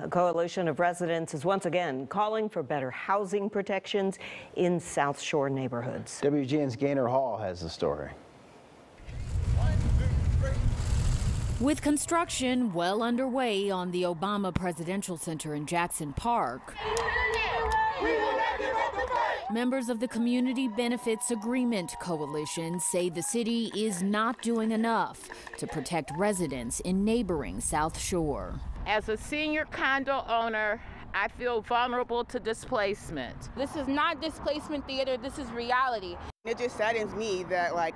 A coalition of residents is once again calling for better housing protections in South Shore neighborhoods. WGN's Gaynor Hall has the story. With construction well underway on the Obama Presidential Center in Jackson Park, members of the Community Benefits Agreement Coalition say the city is not doing enough to protect residents in neighboring South Shore. As a senior condo owner, I feel vulnerable to displacement. This is not displacement theater, this is reality. It just saddens me that like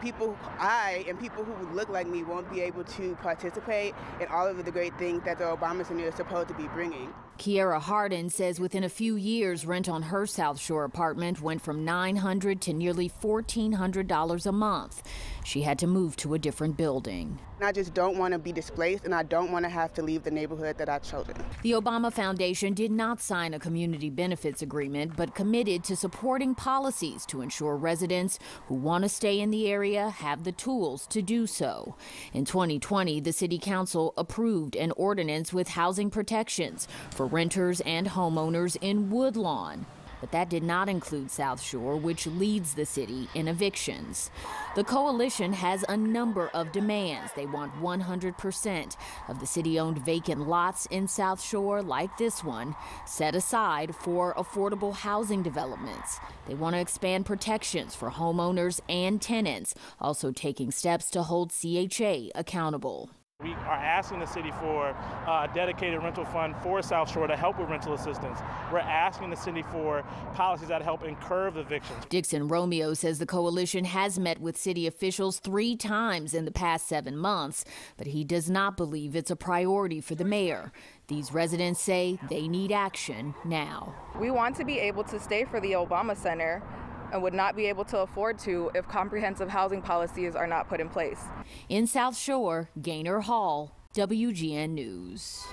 people, I and people who look like me won't be able to participate in all of the great things that the Obama Center is supposed to be bringing. Kiera Harden says within a few years, rent on her South Shore apartment went from 900 to nearly $1,400 a month. She had to move to a different building. I just don't want to be displaced and I don't want to have to leave the neighborhood that I've chosen. The Obama Foundation did not sign a community benefits agreement, but committed to supporting policies to ensure residents who want to stay in the area have the tools to do so. In 2020, the City Council approved an ordinance with housing protections for renters and homeowners in Woodlawn. But that did not include South Shore, which leads the city in evictions. The coalition has a number of demands. They want 100% of the city owned vacant lots in South Shore, like this one, set aside for affordable housing developments. They want to expand protections for homeowners and tenants, also taking steps to hold CHA accountable. We are asking the city for uh, a dedicated rental fund for South Shore to help with rental assistance. We're asking the city for policies that help curb evictions. Dixon Romeo says the coalition has met with city officials three times in the past seven months, but he does not believe it's a priority for the mayor. These residents say they need action now. We want to be able to stay for the Obama Center and would not be able to afford to if comprehensive housing policies are not put in place. In South Shore, Gaynor Hall, WGN News.